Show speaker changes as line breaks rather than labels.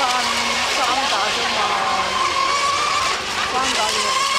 三三打啫嘛，三打嘅。